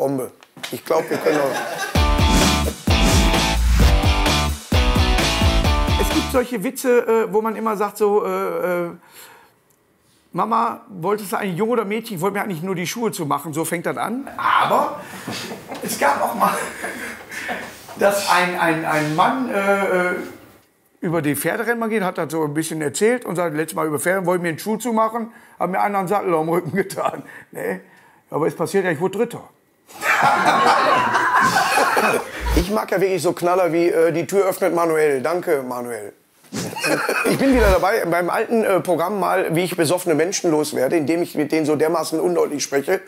Bombe. Ich glaube, wir können auch. Es gibt solche Witze, äh, wo man immer sagt so, äh, äh, Mama, wolltest du eigentlich Junge oder Mädchen? Ich wollte mir eigentlich nur die Schuhe zu machen. So fängt das an. Aber es gab auch mal, dass ein, ein, ein Mann äh, äh, über die Pferderennen geht, hat das so ein bisschen erzählt und sagt, letztes Mal über Pferde, wollte mir einen Schuh zu machen, haben mir einen einen Sattel am Rücken getan. Nee, aber es passiert ja, ich wurde Dritter. Ich mag ja wirklich so Knaller wie äh, die Tür öffnet Manuel. Danke, Manuel. Ich bin wieder dabei beim alten äh, Programm mal, wie ich besoffene Menschen loswerde, indem ich mit denen so dermaßen undeutlich spreche,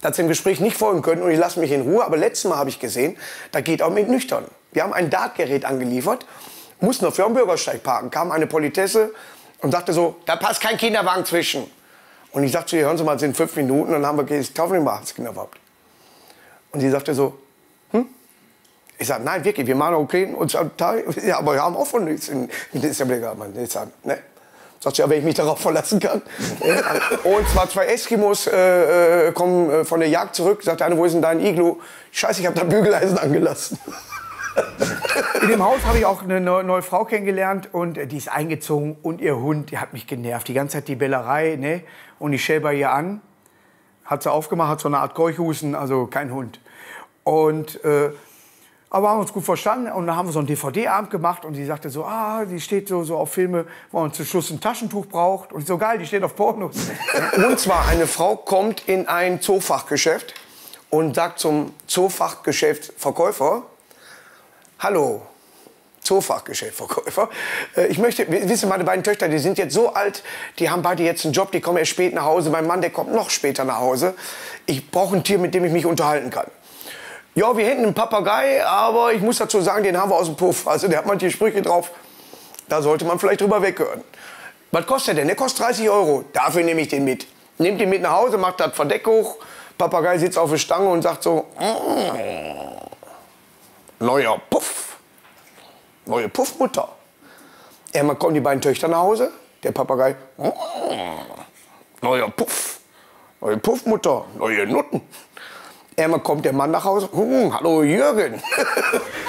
dass sie im Gespräch nicht folgen können und ich lasse mich in Ruhe. Aber letztes Mal habe ich gesehen, da geht auch mit nüchtern. Wir haben ein Dartgerät angeliefert, mussten auf dem Bürgersteig parken, kam eine Politesse und sagte so, da passt kein Kinderwagen zwischen. Und ich sagte zu ihr, hören Sie mal, es sind fünf Minuten, dann haben wir gesagt, kaufen wir mal das Kinderwagen. Und sie sagte so, hm? Ich sage, nein, wirklich, wir machen okay uns Teil. Ja, aber wir haben auch von nichts in, in Disability. Ich sage, ne? Sagt sie, ja, wenn ich mich darauf verlassen kann. und zwar zwei Eskimos äh, äh, kommen äh, von der Jagd zurück. Sagt der eine, wo ist denn dein Iglu? Scheiße, ich habe da Bügeleisen angelassen. In dem Haus habe ich auch eine neue, Frau kennengelernt und äh, die ist eingezogen und ihr Hund, der hat mich genervt. Die ganze Zeit die Bellerei, ne? Und ich bei ihr an, hat sie aufgemacht, hat so eine Art Keuchhusten, also kein Hund. Und äh, aber haben uns gut verstanden und dann haben wir so einen DVD-Abend gemacht und sie sagte so, ah, die steht so, so auf Filme, wo man zum Schluss ein Taschentuch braucht und so geil, die steht auf Pornos. Und zwar eine Frau kommt in ein Zoofachgeschäft und sagt zum Zoofachgeschäftsverkäufer, hallo, Zoofachgeschäftverkäufer. Äh, Ich möchte, wissen meine beiden Töchter, die sind jetzt so alt, die haben beide jetzt einen Job, die kommen erst spät nach Hause. Mein Mann, der kommt noch später nach Hause. Ich brauche ein Tier, mit dem ich mich unterhalten kann. Ja, wir hätten einen Papagei, aber ich muss dazu sagen, den haben wir aus dem Puff. Also der hat manche Sprüche drauf, da sollte man vielleicht drüber weghören. Was kostet der denn? Der kostet 30 Euro. Dafür nehme ich den mit. Nehmt ihn mit nach Hause, macht das Verdeck hoch. Papagei sitzt auf der Stange und sagt so, "Mm, neuer Puff. Neue Puffmutter. Irgendwann kommen die beiden Töchter nach Hause. Der Papagei, "Mm, neuer Puff. Neue Puffmutter, neue Nutten. Einmal kommt der Mann nach Hause. Hm, hallo Jürgen.